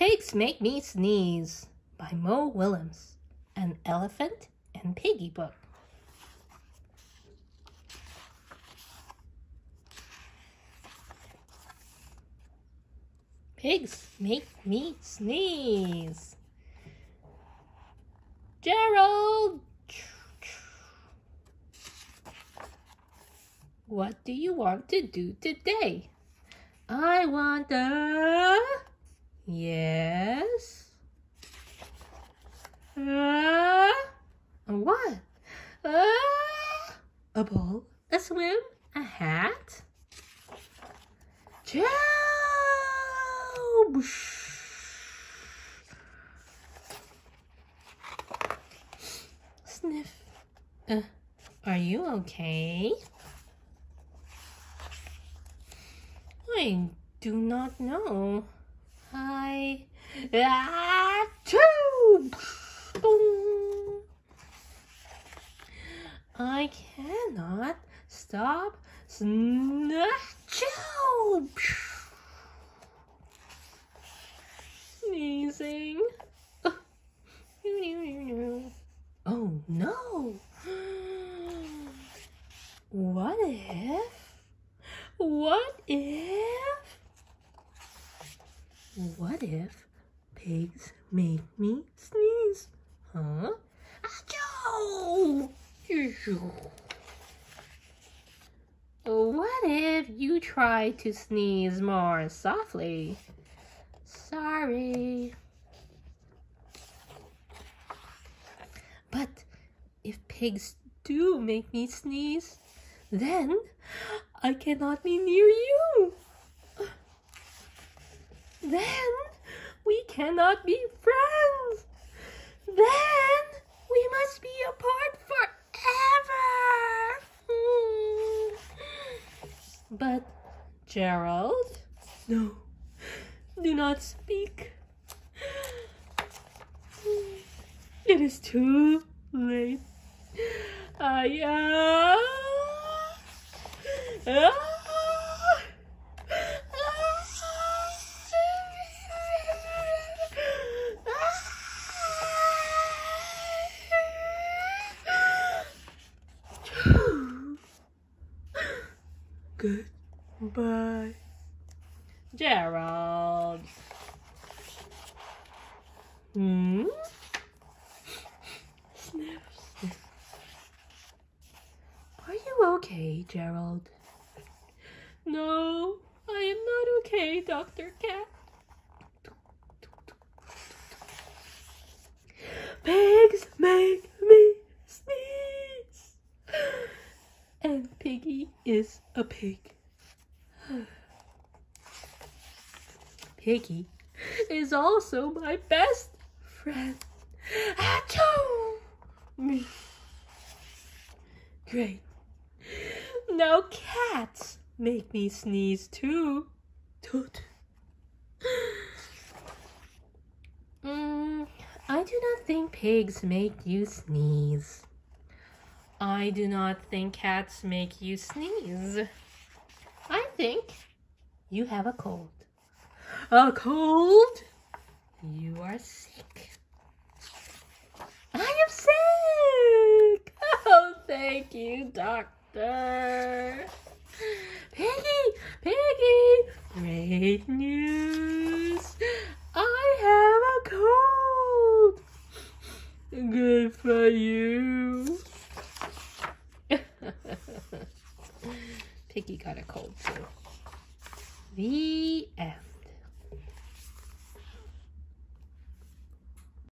Pigs Make Me Sneeze by Mo Willems, an elephant and Piggie book. Pigs make me sneeze. Gerald! What do you want to do today? I want a... Yes? Uh, what? Uh, a ball, a swim, a hat? Joe! Sniff. Uh, are you okay? I do not know. I ah. I cannot stop snatching. Sneezing. Oh no. What if? What if? What if pigs make me sneeze? Huh? Achoo! What if you try to sneeze more softly? Sorry. But if pigs do make me sneeze, then I cannot be near you. Then we cannot be friends. Then we must be apart forever. Hmm. But Gerald, no, do not speak. It is too late. I uh, uh, Goodbye. Gerald. Hmm? Sniff, sniff. Are you okay, Gerald? No, I am not okay, Dr. Cat. Pigs make me sneeze. And Piggie is a pig. Piggie is also my best friend. Achoo! Great. Now cats make me sneeze too. Toot. Mm, I do not think pigs make you sneeze. I do not think cats make you sneeze. I think you have a cold. A cold? You are sick. I am sick. Oh, thank you, doctor. Piggie, Piggie, great news. I have a cold. Good for you. Piggie got a cold. The end.